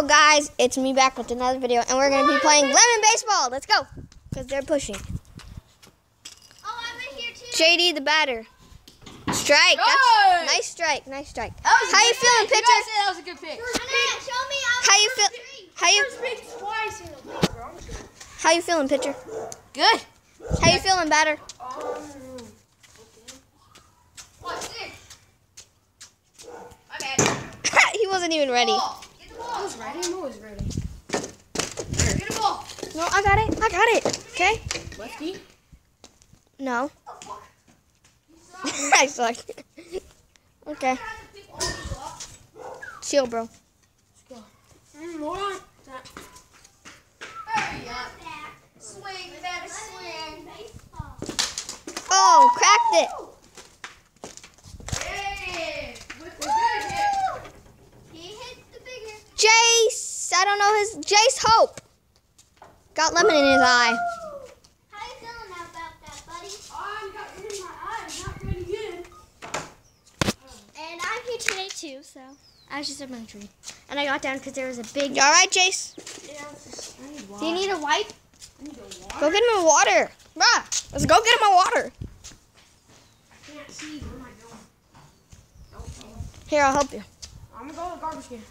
Yo, guys, it's me back with another video, and we're going to be playing Lemon Baseball. Let's go, because they're pushing. Oh, I'm in here too. JD, the batter. Strike. That's, nice strike. Nice strike. That was a How you good feeling, pick. You pitcher? guys said that was a good pick. Show me how How you feel? How you pick twice in a week, bro. How you feeling, pitcher? Good. How you feeling, batter? Watch this. My he wasn't even ready. I was ready. I'm always ready. Here, get the ball. No, I got it. I got it. Okay. Lefty. No. I suck. okay. Chill, bro. Mm, hold on. Hurry up. Swing, better swing. Oh, cracked it. Hey, with the good hit. He hit the bigger. Jace. I don't know his. Jace Hope. Got lemon in his eye. How you feeling about that, buddy? I got it in my eye. Not really good. And I'm here today too, so I was just up my tree. And I got down because there was a big. You all right, Jace? Yeah, just, I need Do you need a wipe? I need a water. Go get him a water. Bruh, let's go get him a water. I can't see. Where am I going? Oh, oh. Here, I'll help you. I'm gonna go to the garbage can.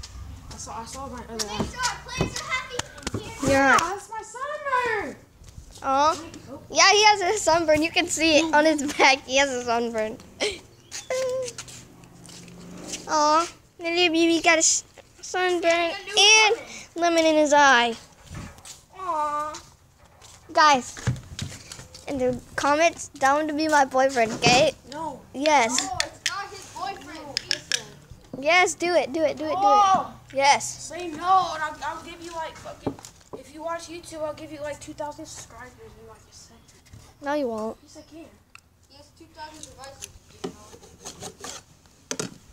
I saw, I saw my other eye. Thanks, our players are happy. And here. You're all right. Oh, that's my sunburn. Oh, yeah, he has a sunburn. You can see it on his back. He has a sunburn. Aw, little baby got a s- sunburn and lemon in his eye. Aw. Guys, in the comments, down to be my boyfriend, okay? No. Yes. No, it's not his boyfriend. Listen. Yes, do it, do it, do it, do it. Oh, Yes. say no, and I'll, I'll give you like fucking. If you watch YouTube, I'll give you like 2,000 subscribers in like a second. No, you won't. Yes, I can. He has 2,000 devices.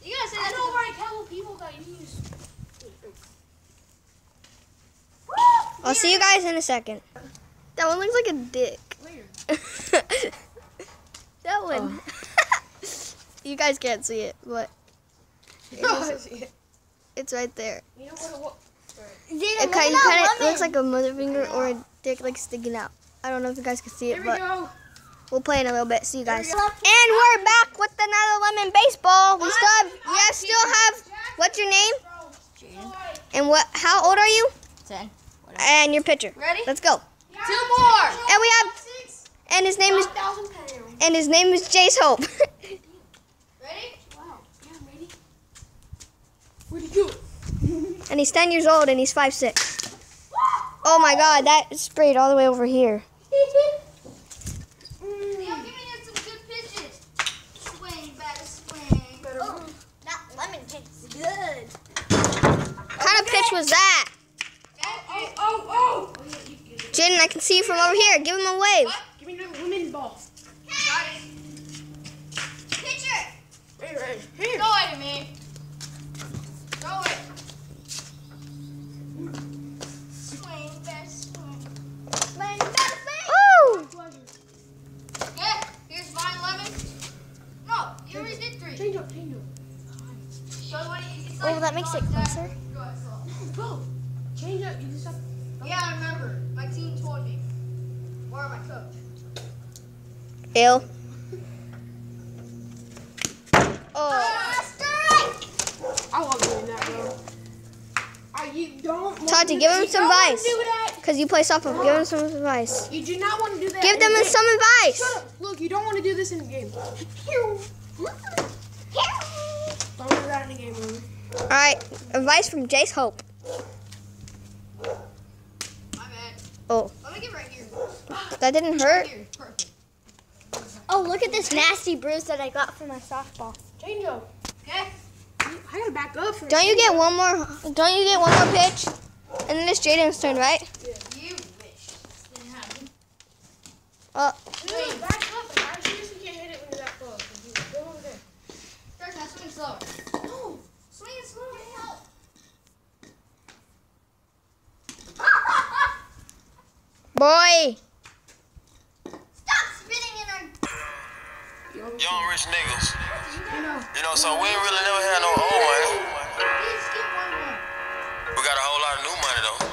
You gotta say I that know to like hella people that use. I'll see you guys in a second. That one looks like a dick. Later. that one. Oh. you guys can't see it, but you it's right there. know what it? It kind, you kind of looks like a mother finger or a dick like sticking out. I don't know if you guys can see Here it, we but go. we'll play in a little bit. See you guys. we And we're back with another lemon baseball. We still have, we have, still have. What's your name? And what? How old are you? Ten. And your pitcher. Ready? Let's go. Two more. And we have. And his name is. 1,000. And his name is Jace Hope. Ready? Wow. Yeah, I'm ready. Where'd he go? And he's 10 years old and he's 5'6". Oh my God, that sprayed all the way over here. Leo, give me some good pitches. Swing, better swing. Oh, that lemon tastes good. What kind of pitch was that? Oh, oh, oh! oh yeah, you, you, Jaden, I can see you from over here. Give him a wave. give me the women's ball. Got it. Pitcher. Right, right. Here. Throw it at me. Throw it. Swing, better swing. Lemon, better thing. Woo! Okay, here's vine lemon. No, you already did three. Change up, change up. Show what it- it's Oh, like that makes it going closer. Go ahead, slow. Go. Change up. You just have. Yeah, I remember. My team told me. Or my coach. Ew. Oh. Strike. I love doing that, bro. I, you don't. want Tati, to- give him some advice. Because you play softball. Give him some advice. You do not want to do that. Give them the game. some advice. Shut up. Look, you don't want to do this in the game. Don't do that in the game, bro. All right. Advice from Jace Hope. My bad. Oh, Let me get right here. that didn't hurt. here. Perfect. Oh, look at this nasty bruise that I got from my softball. Change up. Okay? I gotta back up. For Don't you get one more? Don't you get one more pitch? And then it's Jaden's turn, right? You wish this didn't happen. Oh, Boy. Stop spitting in our... Young rich niggas. You know, so we ain't really never had no old money. We got a whole lot of new money, though.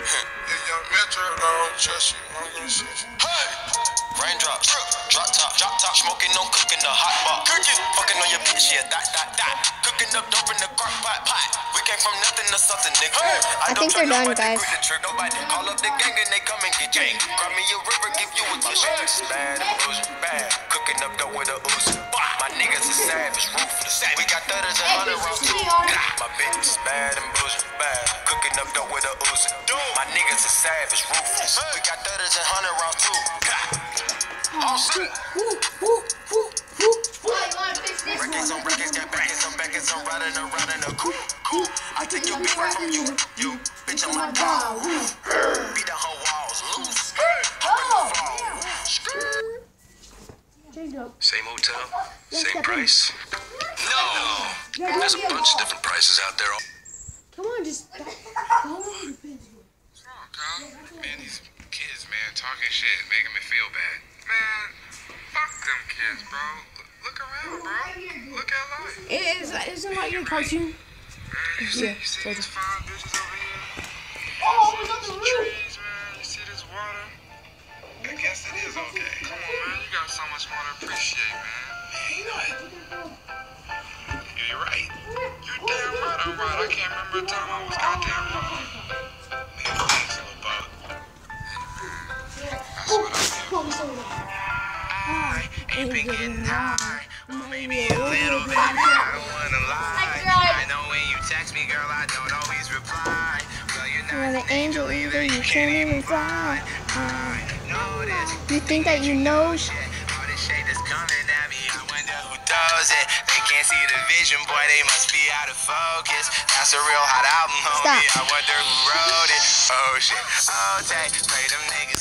if your metro don't trust you, I'm gonna shit you. Hey! Raindrops, drop top, drop top, smoking, no cooking the hot pot. Cooking, fucking on your bitch, yeah, that, that, that. Cooking up dope in the crock pot, pot. We came from nothing to something, nigga. I think they're done, guys. The trick, nobody call up the gang and they come and get gang. Grab me a river, give you a kiss. Bad and bruising, bad. Cooking up dope with a ooze. My niggas is savage, ruthless. We got thudders and hundred rounds too. My bitch is bad and bruising, bad. Cooking up dope with a ooze. My niggas is savage, ruthless. We got thudders and hundred rounds too. Oh. Same hotel, same price. No, there's a bunch of different prices out there. Come on, just. Go on. Man, these kids, man, talking shit, making me feel bad. Man, fuck them kids, bro. Look around, bro. Look at life. It is. Isn't like your cartoon? Man, you see, you see these fine bitches over here? Oh, it was on the roof. Trees, man. You see this water? I guess it is okay. Come on, man. You got so much more to appreciate, man. You know it. You're right. You're damn right. I'm right. I can't remember a time I was goddamn wrong. I. I ain't been getting high. Well, maybe a little bit. I wanna lie. I know when you text me, girl, I don't always reply. Well, you're You're not an angel, either you can't even fly. I know this. You think that you know? All this shade that's coming at me, I wonder who does it. They can't see the vision, boy, they must be out of focus. That's a real hot album, homie. Stop. I wonder who wrote it. Oh shit, oh take, pray them niggas.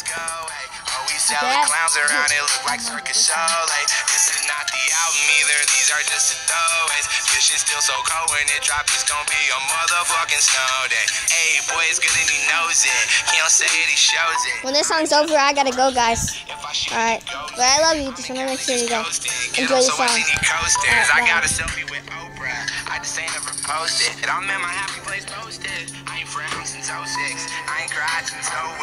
Yes. clowns around, it look like circus show. Like, this is not the album either, these are just the throwaways. This shit's still so cold when it drop, it's gonna be a motherfucking snow day. Hey, boy, it's good and he knows it. He don't say it, he shows it. When this song's over, I gotta go, guys. If I shoot Alright. But I love you. Just wanna make sure you go. Enjoy the song. I got a selfie with Oprah. I just ain't never posted. And I'm in my happy place posted. I ain't friends since 06. I ain't cried since 01.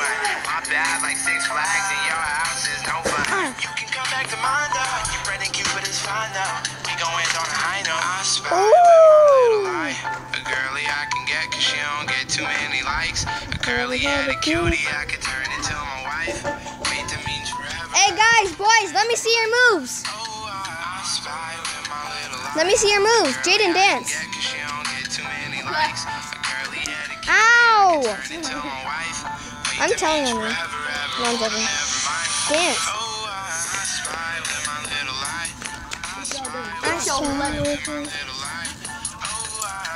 My bad like six flags in your house is no fun. You can come back to mine though. Your friend and Cupid is fine though. We gon' end on a high note. I spy little lie. A girly I can get cause she don't get too many likes. A curly headed cutie I could turn into my wife. Wait, that means forever. Hey, guys, boys, let me see your moves. Oh, Let me see your moves. Jaden, dance. Yeah, 'cause she don't get too many likes. A curly headed Ow! turn into my wife. Wait, I'm telling you. No, I'm joking. Dance. Oh, I spy with my little eye. I spy with I saw my little eye.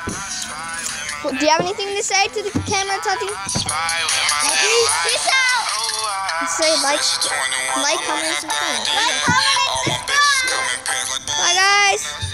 I spy with my Do you have anything to say to the camera, Tati? I spy with my little eye. Peace out. Oh, Say like, like, comment, subscribe. the idea. All my bitches coming past like Bye, guys.